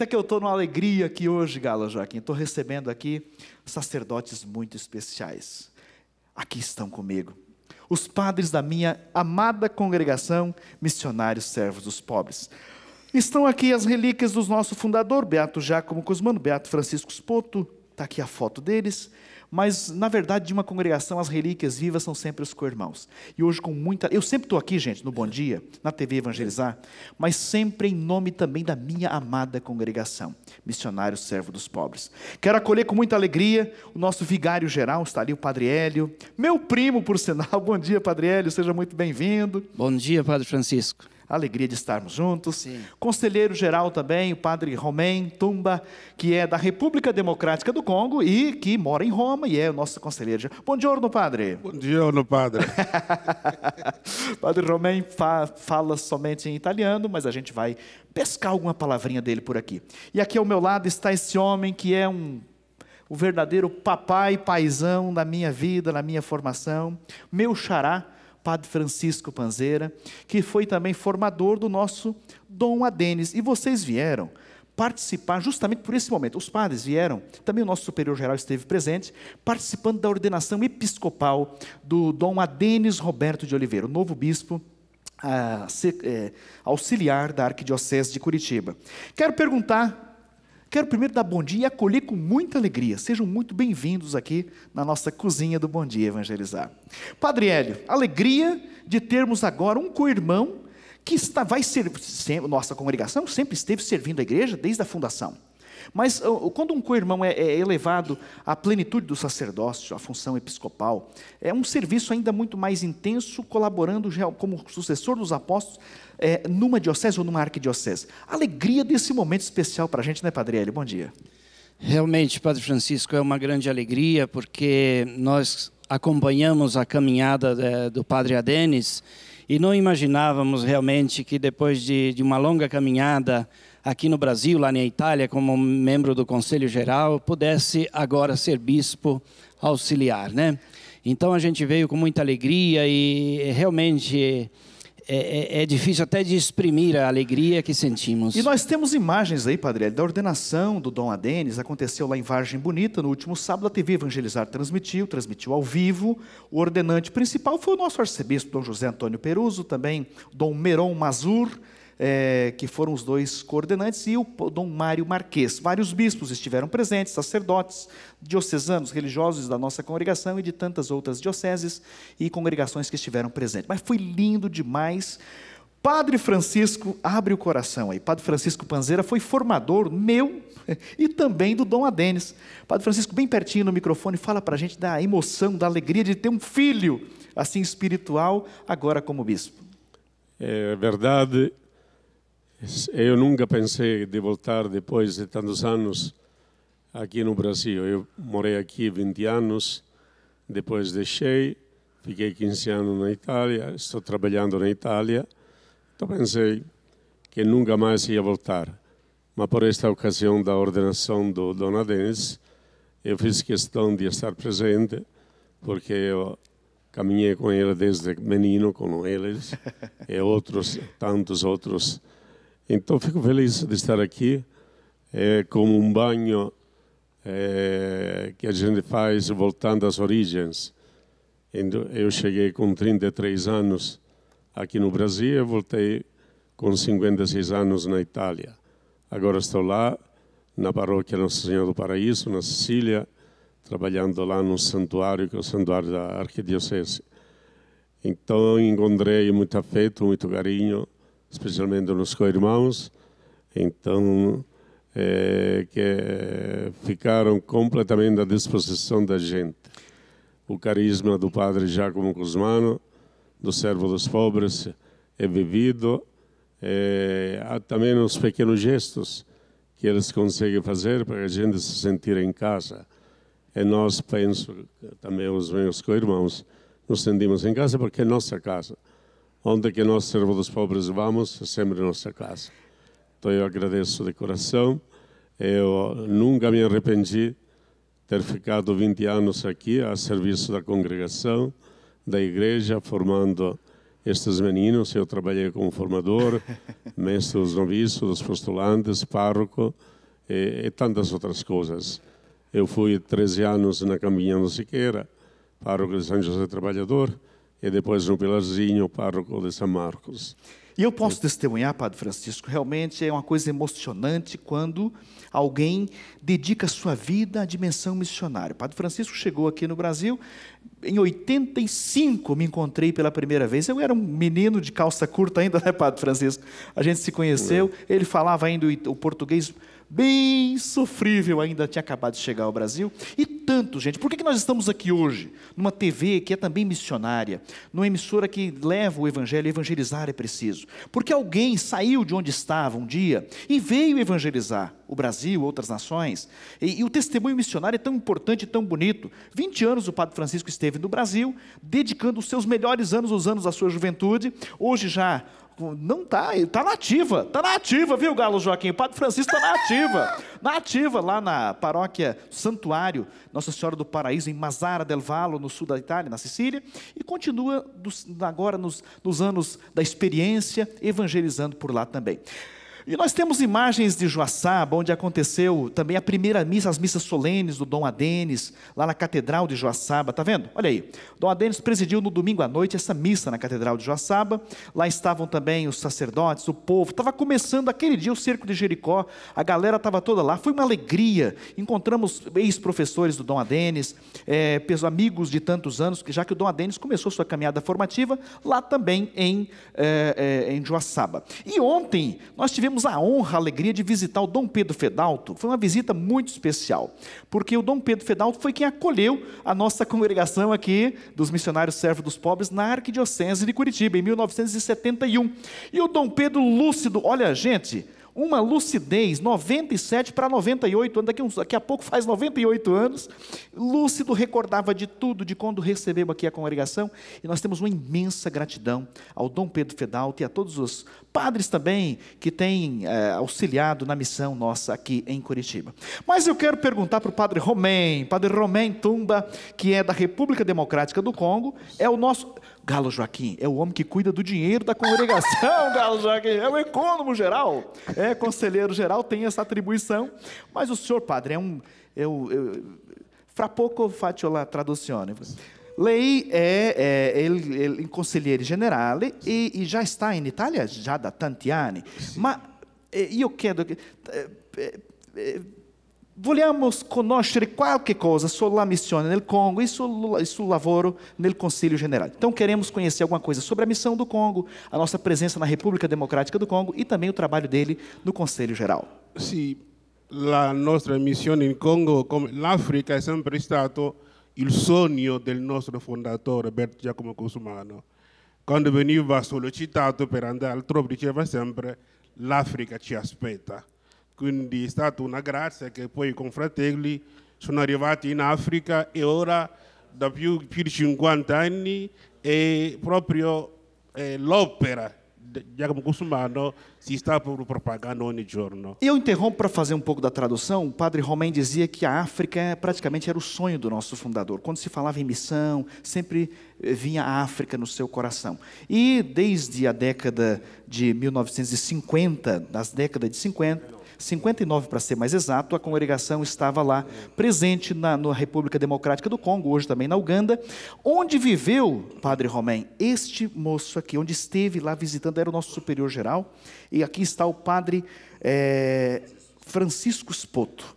Eita, que eu estou numa alegria aqui hoje, Gala Joaquim. Estou recebendo aqui sacerdotes muito especiais. Aqui estão comigo. Os padres da minha amada congregação, missionários servos dos pobres. Estão aqui as relíquias do nosso fundador, Beato Giacomo Cosmano, Beato Francisco Spoto, está aqui a foto deles mas na verdade de uma congregação as relíquias vivas são sempre os co-irmãos. E hoje com muita, eu sempre estou aqui, gente, no Bom Dia, na TV Evangelizar, mas sempre em nome também da minha amada congregação, missionário servo dos pobres. Quero acolher com muita alegria o nosso vigário geral, está ali o Padre Hélio, meu primo por sinal. Bom dia, Padre Hélio, seja muito bem-vindo. Bom dia, Padre Francisco alegria de estarmos juntos. Sim. Conselheiro geral também, o padre Romain Tumba, que é da República Democrática do Congo e que mora em Roma e é o nosso conselheiro geral. Bom dia, padre. Bom dia, padre. padre Romain fa fala somente em italiano, mas a gente vai pescar alguma palavrinha dele por aqui. E aqui ao meu lado está esse homem que é um o verdadeiro papai paisão da minha vida, na minha formação, meu xará, Padre Francisco Panzeira, que foi também formador do nosso Dom Adenis. E vocês vieram participar justamente por esse momento. Os padres vieram, também o nosso superior geral esteve presente, participando da ordenação episcopal do Dom Adenis Roberto de Oliveira, o novo bispo é, auxiliar da Arquidiocese de Curitiba. Quero perguntar Quero primeiro dar bom dia e acolher com muita alegria. Sejam muito bem-vindos aqui na nossa cozinha do Bom Dia Evangelizar. Padre Hélio, alegria de termos agora um co-irmão que está, vai ser, nossa congregação sempre esteve servindo a igreja desde a fundação. Mas quando um co-irmão é, é, elevado à plenitude do sacerdócio, à função episcopal, é um serviço ainda muito mais intenso, colaborando como sucessor dos apóstolos é, numa diocese ou numa arquidiocese. Alegria desse momento especial para a gente, né, Padre Hélio? Bom dia. Realmente, Padre Francisco, é uma grande alegria, porque nós acompanhamos a caminhada é, do Padre Adenis e não imaginávamos realmente que depois de, de uma longa caminhada aqui no Brasil, lá na Itália, como membro do Conselho Geral, pudesse agora ser bispo auxiliar, né? Então a gente veio com muita alegria e realmente é, é, é, difícil até de exprimir a alegria que sentimos. E nós temos imagens aí, Padre, da ordenação do Dom Adenis, aconteceu lá em Vargem Bonita, no último sábado, a TV Evangelizar transmitiu, transmitiu ao vivo. O ordenante principal foi o nosso arcebispo, Dom José Antônio Peruso, também Dom Meron Mazur, é, que foram os dois coordenantes, e o Dom Mário Marques. Vários bispos estiveram presentes, sacerdotes, diocesanos, religiosos da nossa congregação e de tantas outras dioceses e congregações que estiveram presentes. Mas foi lindo demais. Padre Francisco, abre o coração aí. Padre Francisco Panzeira foi formador meu e também do Dom Adenis. Padre Francisco, bem pertinho no microfone, fala para a gente da emoção, da alegria de ter um filho assim espiritual, agora como bispo. É verdade, eu nunca pensei de voltar depois de tantos anos aqui no Brasil. Eu morei aqui 20 anos, depois deixei, fiquei 15 anos na Itália, estou trabalhando na Itália. Então pensei que nunca mais ia voltar. Mas por esta ocasião da ordenação do Dona Denis, eu fiz questão de estar presente, porque eu caminhei com ele desde menino, com eles, e outros, tantos outros então, fico feliz de estar aqui. É como um banho é, que a gente faz voltando às origens. Eu cheguei com 33 anos aqui no Brasil e voltei com 56 anos na Itália. Agora estou lá na paróquia Nossa Senhora do Paraíso, na Sicília, trabalhando lá no santuário, que é o santuário da Arquidiocese. Então encontrei muito afeto, muito carinho especialmente nos co-irmãos, então é, que ficaram completamente à disposição da gente. O carisma do padre Giacomo Cusmano, do servo dos pobres, é vivido. É, há também os pequenos gestos que eles conseguem fazer para a gente se sentir em casa. E nós, penso, também os meus co-irmãos, nos sentimos em casa porque é nossa casa onde que nós, servo dos pobres, vamos, é sempre nossa casa. Então eu agradeço de coração. Eu nunca me arrependi ter ficado 20 anos aqui a serviço da congregação, da igreja, formando estes meninos. Eu trabalhei como formador, mestre dos noviços, dos postulantes, pároco e, e tantas outras coisas. Eu fui 13 anos na Caminhão Siqueira, pároco de São José Trabalhador, e depois no Pilarzinho, pároco de São Marcos. E eu posso testemunhar, Padre Francisco, realmente é uma coisa emocionante quando alguém dedica sua vida à dimensão missionária. Padre Francisco chegou aqui no Brasil, em 85 me encontrei pela primeira vez. Eu era um menino de calça curta ainda, né, Padre Francisco? A gente se conheceu, ele falava ainda o português bem sofrível, ainda tinha acabado de chegar ao Brasil. E tanto, gente, por que nós estamos aqui hoje? Numa TV que é também missionária, numa emissora que leva o evangelho, evangelizar é preciso. Porque alguém saiu de onde estava um dia e veio evangelizar o Brasil, outras nações. E, e o testemunho missionário é tão importante e tão bonito. 20 anos o Padre Francisco esteve no Brasil, dedicando os seus melhores anos, os anos da sua juventude. Hoje já não tá, está na ativa, está na ativa, viu, Galo Joaquim? O Padre Francisco está na ativa, na ativa, lá na paróquia Santuário Nossa Senhora do Paraíso, em Mazara del Vallo, no sul da Itália, na Sicília, e continua dos, agora nos, nos anos da experiência, evangelizando por lá também. E nós temos imagens de Joaçaba, onde aconteceu também a primeira missa, as missas solenes do Dom Adenes, lá na Catedral de Joaçaba, tá vendo? Olha aí, Dom Adenes presidiu no domingo à noite essa missa na Catedral de Joaçaba, lá estavam também os sacerdotes, o povo, estava começando aquele dia o cerco de Jericó, a galera estava toda lá, foi uma alegria, encontramos ex-professores do Dom Adenes, é, amigos de tantos anos, já que o Dom Adenes começou sua caminhada formativa lá também em, é, é, em Joaçaba. E ontem nós tivemos tivemos a honra, a alegria de visitar o Dom Pedro Fedalto. Foi uma visita muito especial, porque o Dom Pedro Fedalto foi quem acolheu a nossa congregação aqui dos missionários servos dos pobres na Arquidiocese de Curitiba, em 1971. E o Dom Pedro Lúcido, olha, gente, uma lucidez, 97 para 98 anos, daqui, uns, daqui a pouco faz 98 anos, lúcido, recordava de tudo, de quando recebeu aqui a congregação, e nós temos uma imensa gratidão ao Dom Pedro Fedalto e a todos os padres também que têm é, auxiliado na missão nossa aqui em Curitiba. Mas eu quero perguntar para o Padre Romém, Padre Romém Tumba, que é da República Democrática do Congo, é o nosso Galo Joaquim é o homem que cuida do dinheiro da congregação, Galo Joaquim, é o econômico geral, é conselheiro geral, tem essa atribuição. Mas o senhor, padre, é um. É o, é, fra poco faccio la traduzione. Lei é, é ele, ele, conselheiro general e, e, já está em Itália já da tanti anni. Mas eu quero. Vogliamo conoscere qualche cosa sulla missione nel Congo e sul, sul lavoro nel Conselho General. Então, queremos conhecer alguma coisa sobre a missão do Congo, a nossa presença na República Democrática do Congo e também o trabalho dele no Conselho Geral. Sì, la nostra missione in Congo, come l'Africa, è sempre stato il sogno del nostro fondatore, Bert Giacomo Cusumano. Quando veniva sollecitato per andare altrove, diceva sempre l'Africa ci aspetta. Quindi è stata una grazia che poi i confratelli sono arrivati in Africa e ora da più, più di 50 anni è proprio eh, l'opera Giacomo Cussumano se está propagando ogni giorno. Eu interrompo para fazer um pouco da tradução. O padre Romain dizia que a África praticamente era o sonho do nosso fundador. Quando se falava em missão, sempre eh, vinha a África no seu coração. E desde a década de 1950, nas décadas de 50, 59 para ser mais exato, a congregação estava lá presente na, na República Democrática do Congo, hoje também na Uganda, onde viveu, Padre Romém, este moço aqui, onde esteve lá visitando, era o nosso superior geral, e aqui está o Padre é, Francisco Spoto.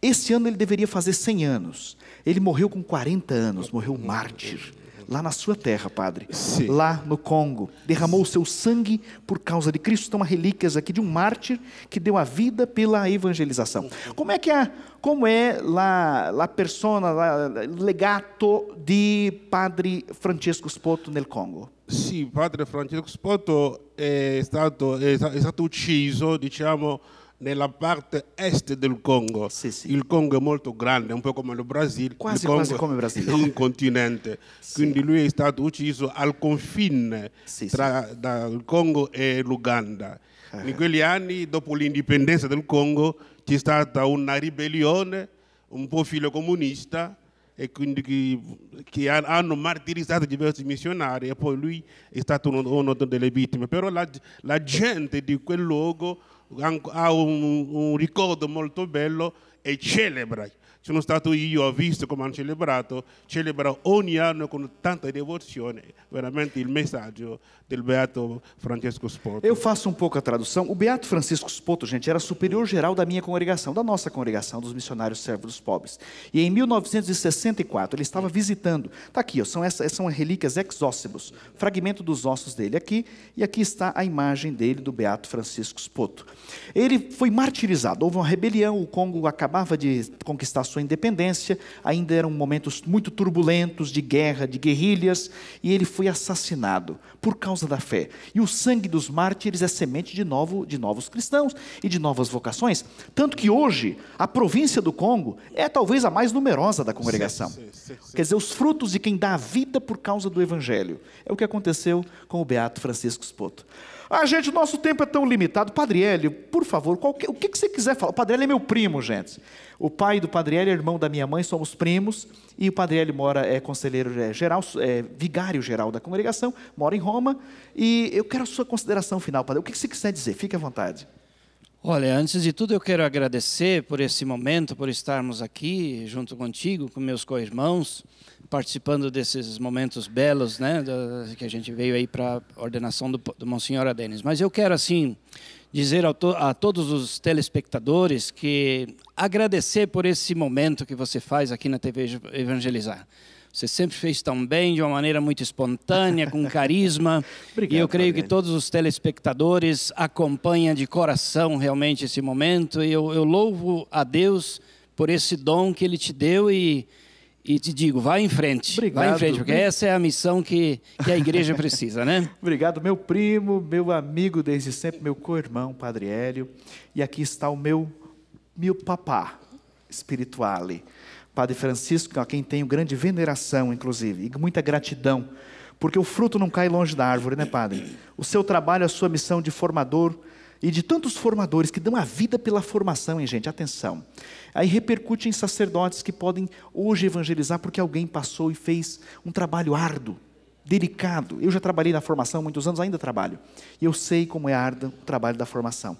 Esse ano ele deveria fazer 100 anos. Ele morreu com 40 anos, morreu mártir lá na sua terra, Padre, Sim. lá no Congo. Derramou o seu sangue por causa de Cristo. Estão relíquias aqui de um mártir que deu a vida pela evangelização. Como é que é, como é lá, lá persona, lá, legato de Padre Francesco Spoto nel Congo? Sì, padre Francesco Spoto è stato, è stato ucciso, diciamo, nella parte est del Congo. Sì, sì. Il Congo è molto grande, un po' come il Brasile. Quasi, il quasi come il Brasile. È un continente. Sì. Quindi lui è stato ucciso al confine tra il Congo e l'Uganda. Eh. In quegli anni, dopo l'indipendenza del Congo, c'è stata una ribellione un po' filocomunista e quindi che, che han- hanno martirizzato diversi missionari e poi lui è stato uno, uno delle vittime. Però la, la gente di quel luogo ha un, un ricordo molto bello e celebra. Sono stato io, ho visto come hanno celebrato, celebra ogni anno con tanta devozione, veramente il messaggio del Beato Francesco Spoto. Eu faço um pouco a tradução. O Beato Francisco Spoto, gente, era superior geral da minha congregação, da nossa congregação, dos missionários servos dos pobres. E em 1964, ele estava visitando. Está aqui, ó, são, essas, são relíquias ex-óssibus, fragmento dos ossos dele aqui, e aqui está a imagem dele, do Beato Francisco Spoto. Ele foi martirizado, houve uma rebelião, o Congo acabava de conquistar sua independência, ainda eram momentos muito turbulentos de guerra, de guerrilhas, e ele foi assassinado por causa da fé. E o sangue dos mártires é semente de, novo, de novos cristãos e de novas vocações. Tanto que hoje, a província do Congo é talvez a mais numerosa da congregação. Sim, sim, sim. Quer dizer, os frutos de quem dá a vida por causa do Evangelho. É o que aconteceu com o Beato Francisco Spoto. Ah, gente, o nosso tempo é tão limitado. Padre Hélio, por favor, qualquer- o que, que você quiser falar. O Padre Hélio é meu primo, gente. O pai do Padre Hélio é irmão da minha mãe, somos primos. E o Padre Hélio mora, é conselheiro é, geral, é, vigário geral da congregação, mora em Roma. E eu quero a sua consideração final, Padre. O que você quiser dizer? Fique à vontade. Olha, antes de tudo eu quero agradecer por esse momento, por estarmos aqui junto contigo, com meus co-irmãos, participando desses momentos belos, né, que a gente veio aí para a ordenação do, do Monsenhor Adenis. Mas eu quero, assim, dizer to- a todos os telespectadores que agradecer por esse momento que você faz aqui na TV Evangelizar. Você sempre fez tão bem, de uma maneira muito espontânea, com carisma. Obrigado, e eu creio Padre que todos os telespectadores acompanham de coração realmente esse momento. E eu, eu louvo a Deus por esse dom que Ele te deu e, e te digo, vai em frente. Obrigado. em frente, porque essa é a missão que, que a igreja precisa, né? Obrigado, meu primo, meu amigo desde sempre, meu co-irmão, Padre Hélio. E aqui está o meu, meu papá espirituale, Padre Francisco, a quem tenho grande veneração, inclusive, e muita gratidão, porque o fruto não cai longe da árvore, né, Padre? O seu trabalho, a sua missão de formador e de tantos formadores que dão a vida pela formação, hein, gente? Atenção. Aí repercute em sacerdotes que podem hoje evangelizar porque alguém passou e fez um trabalho árduo, delicado. Eu já trabalhei na formação há muitos anos, ainda trabalho. E eu sei como é árduo o trabalho da formação.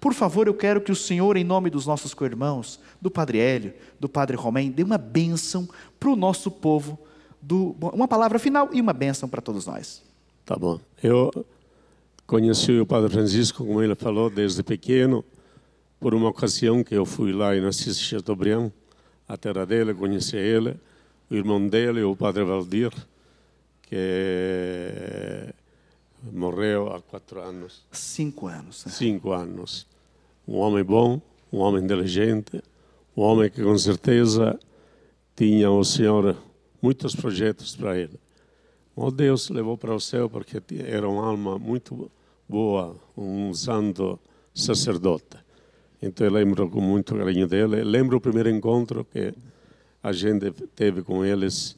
Por favor, eu quero que o Senhor, em nome dos nossos co-irmãos, do Padre Hélio, do Padre Romém, dê uma bênção para o nosso povo, do- uma palavra final e uma bênção para todos nós. Tá bom. Eu conheci o Padre Francisco, como ele falou, desde pequeno, por uma ocasião que eu fui lá em Assis Chateaubriand, a terra dele, conheci ele, o irmão dele, o Padre Valdir, que morreu há quatro anos, Cinco anos. né? cinco anos. Um homem bom, um homem inteligente, um homem que com certeza tinha o Senhor muitos projetos para ele. O Deus levou para o céu porque era uma alma muito boa, um santo sacerdote. Então eu lembro com muito carinho dele. Lembro o primeiro encontro que a gente teve com eles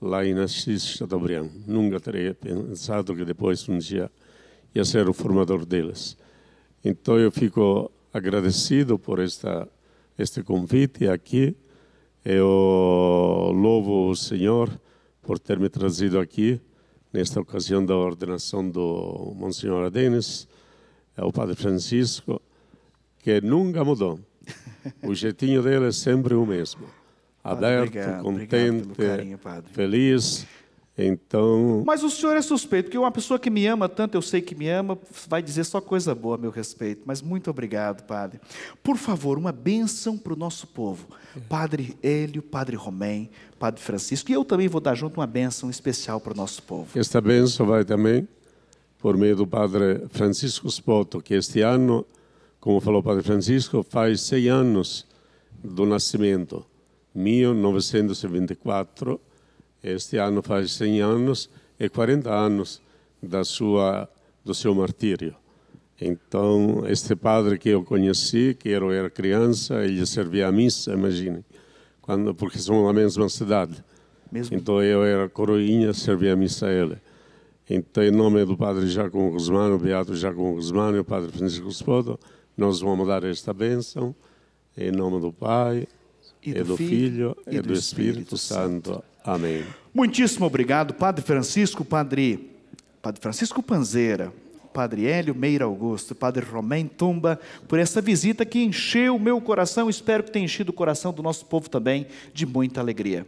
lá em Assis Chateaubriand. Nunca teria pensado que depois um dia ia ser o formador deles. Então eu fico agradecido por esta este convite aqui. Eu louvo o Senhor por ter me trazido aqui nesta ocasião da ordenação do Monsenhor Adenes, ao Padre Francisco, que nunca mudou. O jeitinho dele é sempre o mesmo. Aberto, obrigado, contente, obrigado carinho, feliz. Então, Mas o senhor é suspeito, porque uma pessoa que me ama tanto, eu sei que me ama, vai dizer só coisa boa a meu respeito. Mas muito obrigado, Padre. Por favor, uma bênção para o nosso povo. Padre Hélio, Padre Romém, Padre Francisco. E eu também vou dar junto uma bênção especial para o nosso povo. Esta bênção vai também por meio do Padre Francisco Spoto, que este ano, como falou o Padre Francisco, faz 100 anos do nascimento. 1924, este ano faz 100 anos e 40 anos da sua, do seu martírio. Então, este padre que eu conheci, que eu era criança, ele servia a missa, imagine, quando, porque somos da mesma cidade. Mesmo Então eu era coroinha, servia a missa a ele. Então, em nome do Padre Giacomo Guzmano, Beato Giacomo Guzmano e o Padre Francisco Spoto, nós vamos dar esta bênção, em nome do Pai, E e do do Filho, e e do do Espírito Espírito Santo. Amém. Muitíssimo obrigado, Padre Francisco, Padre, Padre Francisco Panzeira, Padre Hélio Meira Augusto, Padre Romain Tumba, por essa visita que encheu o meu coração, espero que tenha enchido o coração do nosso povo também de muita alegria.